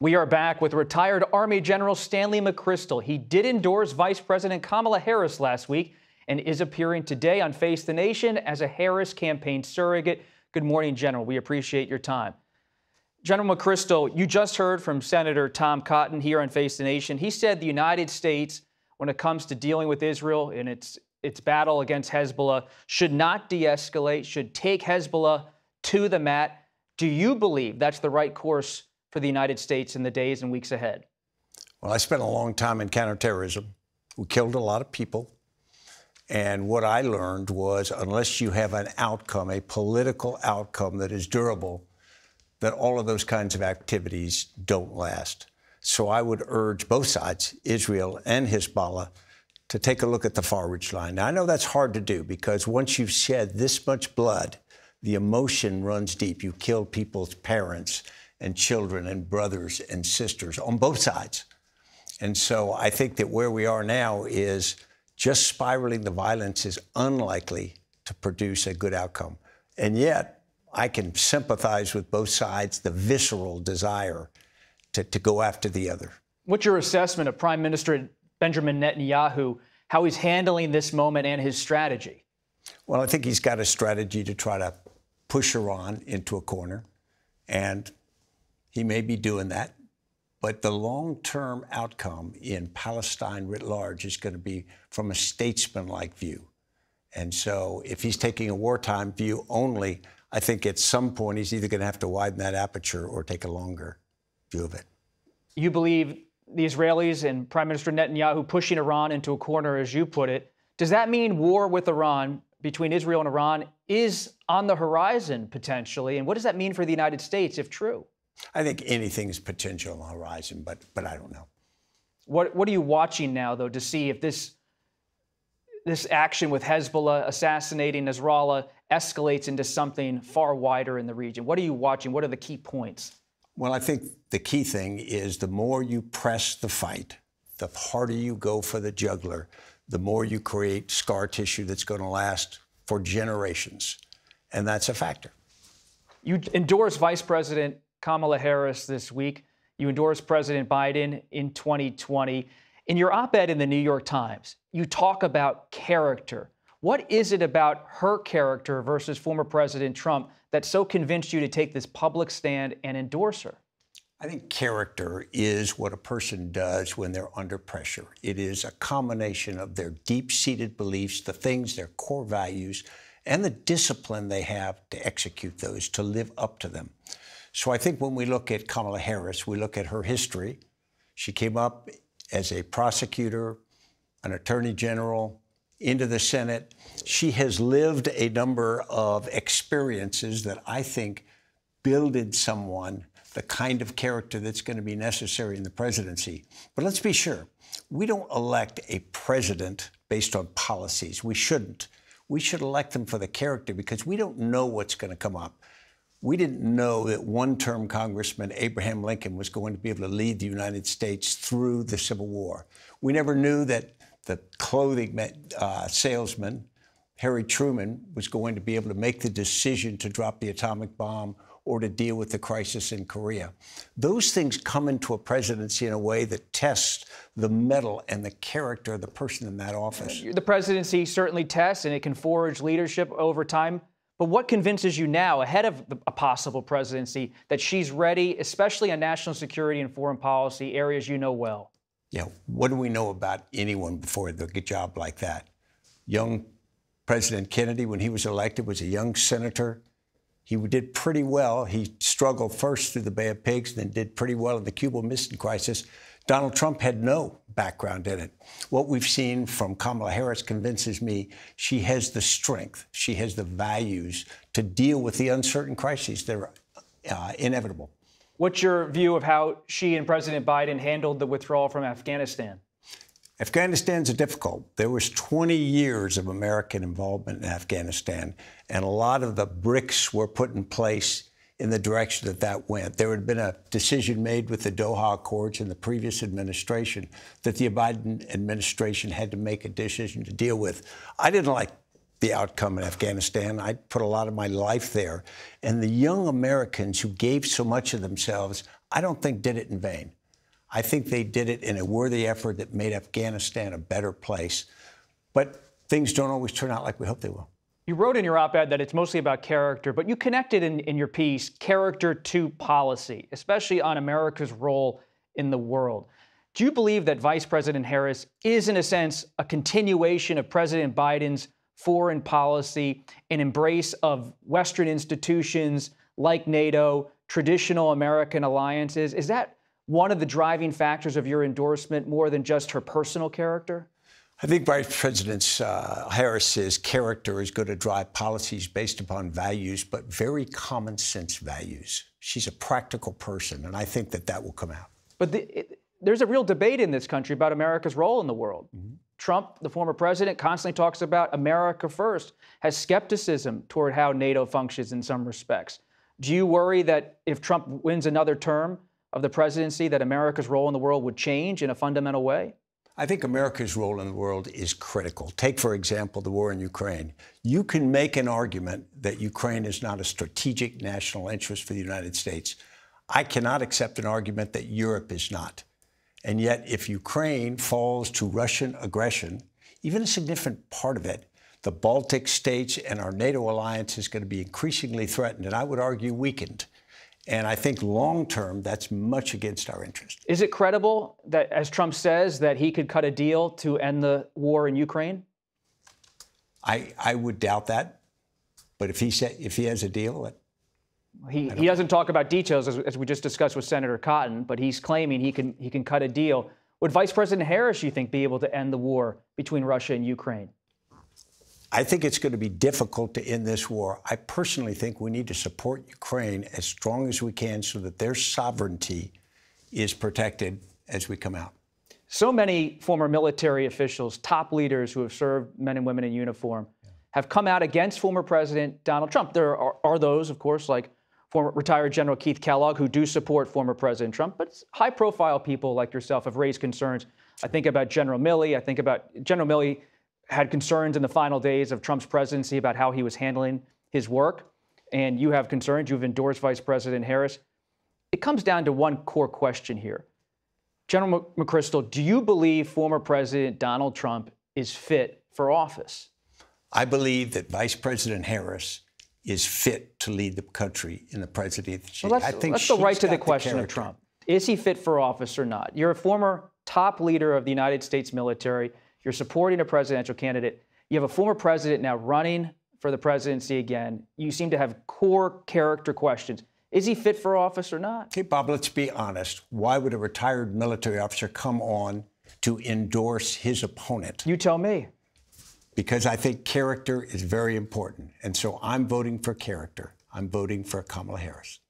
We are back with retired Army General Stanley McChrystal. He did endorse Vice President Kamala Harris last week and is appearing today on Face the Nation as a Harris campaign surrogate. Good morning, General. We appreciate your time. General McChrystal, you just heard from Senator Tom Cotton here on Face the Nation. He said the United States, when it comes to dealing with Israel in its its battle against Hezbollah, should not de-escalate, should take Hezbollah to the mat. Do you believe that's the right course for the United States in the days and weeks ahead? Well, I spent a long time in counterterrorism. We killed a lot of people. And what I learned was unless you have an outcome, a political outcome that is durable, that all of those kinds of activities don't last. So I would urge both sides, Israel and Hezbollah, to take a look at the far ridge line. Now, I know that's hard to do because once you've shed this much blood, the emotion runs deep. You kill people's parents and children and brothers and sisters on both sides. And so I think that where we are now is just spiraling the violence is unlikely to produce a good outcome. And yet, I can sympathize with both sides, the visceral desire to, to go after the other. What's your assessment of Prime Minister Benjamin Netanyahu, how he's handling this moment and his strategy? Well, I think he's got a strategy to try to push Iran into a corner. And he may be doing that. But the long term outcome in Palestine writ large is going to be from a statesman-like view. And so if he's taking a wartime view only, I think at some point he's either going to have to widen that aperture or take a longer view of it. You believe the Israelis and Prime Minister Netanyahu pushing Iran into a corner, as you put it. Does that mean war with Iran between Israel and Iran is on the horizon potentially? And what does that mean for the United States if true? I think anything's potential on the horizon, but but I don't know. What what are you watching now though to see if this this action with Hezbollah assassinating Nasrallah escalates into something far wider in the region? What are you watching? What are the key points? Well, I think the key thing is the more you press the fight, the harder you go for the juggler, the more you create scar tissue that's going to last for generations. And that's a factor. You endorsed Vice President Kamala Harris this week. You endorsed President Biden in 2020. In your op ed in the New York Times, you talk about character. What is it about her character versus former President Trump that so convinced you to take this public stand and endorse her? I think character is what a person does when they're under pressure. It is a combination of their deep seated beliefs, the things, their core values, and the discipline they have to execute those, to live up to them. So I think when we look at Kamala Harris, we look at her history. She came up as a prosecutor, an attorney general, into the Senate. She has lived a number of experiences that I think builded someone the kind of character that's going to be necessary in the presidency. But let's be sure, we don't elect a president based on policies. We shouldn't. We should elect them for the character because we don't know what's going to come up we didn't know that one term Congressman Abraham Lincoln was going to be able to lead the United States through the Civil War. We never knew that the clothing uh, salesman, Harry Truman, was going to be able to make the decision to drop the atomic bomb or to deal with the crisis in Korea. Those things come into a presidency in a way that tests the mettle and the character of the person in that office. The presidency certainly tests and it can forge leadership over time. But what convinces you now, ahead of a possible presidency, that she's ready, especially on national security and foreign policy, areas you know well? Yeah, what do we know about anyone before the job like that? Young President Kennedy, when he was elected, was a young senator. He did pretty well. He struggled first through the Bay of Pigs, then did pretty well in the Cuban Missile Crisis. Donald Trump had no background in it. What we've seen from Kamala Harris convinces me she has the strength, she has the values to deal with the uncertain crises that are uh, inevitable. What's your view of how she and President Biden handled the withdrawal from Afghanistan? Afghanistan's difficult. There was 20 years of American involvement in Afghanistan, and a lot of the bricks were put in place in the direction that that went. There had been a decision made with the Doha Accords in the previous administration that the Biden administration had to make a decision to deal with. I didn't like the outcome in Afghanistan. I put a lot of my life there. And the young Americans who gave so much of themselves, I don't think did it in vain. I think they did it in a worthy effort that made Afghanistan a better place. But things don't always turn out like we hope they will. You wrote in your op ed that it's mostly about character, but you connected in, in your piece character to policy, especially on America's role in the world. Do you believe that Vice President Harris is, in a sense, a continuation of President Biden's foreign policy, an embrace of Western institutions like NATO, traditional American alliances? Is that one of the driving factors of your endorsement more than just her personal character? I think Vice President uh, Harris's character is going to drive policies based upon values, but very common sense values. She's a practical person, and I think that that will come out. But the, it, there's a real debate in this country about America's role in the world. Mm-hmm. Trump, the former president, constantly talks about America first, has skepticism toward how NATO functions in some respects. Do you worry that if Trump wins another term of the presidency, that America's role in the world would change in a fundamental way? I think America's role in the world is critical. Take, for example, the war in Ukraine. You can make an argument that Ukraine is not a strategic national interest for the United States. I cannot accept an argument that Europe is not. And yet, if Ukraine falls to Russian aggression, even a significant part of it, the Baltic states and our NATO alliance is going to be increasingly threatened, and I would argue weakened. And I think long term, that's much against our interest. Is it credible that, as Trump says, that he could cut a deal to end the war in Ukraine? I, I would doubt that. But if he, said, if he has a deal, he, he doesn't talk about details, as, as we just discussed with Senator Cotton, but he's claiming he can, he can cut a deal. Would Vice President Harris, you think, be able to end the war between Russia and Ukraine? I think it's going to be difficult to end this war. I personally think we need to support Ukraine as strong as we can so that their sovereignty is protected as we come out. So many former military officials, top leaders who have served men and women in uniform, have come out against former President Donald Trump. There are, are those, of course, like former retired General Keith Kellogg, who do support former President Trump, but high profile people like yourself have raised concerns. I think about General Milley. I think about General Milley had concerns in the final days of Trump's presidency about how he was handling his work, and you have concerns. You've endorsed Vice President Harris. It comes down to one core question here. General McChrystal, do you believe former President Donald Trump is fit for office? I believe that Vice President Harris is fit to lead the country in the presidency. Well, let's, I think let's go right to the question the of Trump. Is he fit for office or not? You're a former top leader of the United States military. You're supporting a presidential candidate. You have a former president now running for the presidency again. You seem to have core character questions. Is he fit for office or not? Okay, Bob, let's be honest. Why would a retired military officer come on to endorse his opponent? You tell me. Because I think character is very important. And so I'm voting for character. I'm voting for Kamala Harris.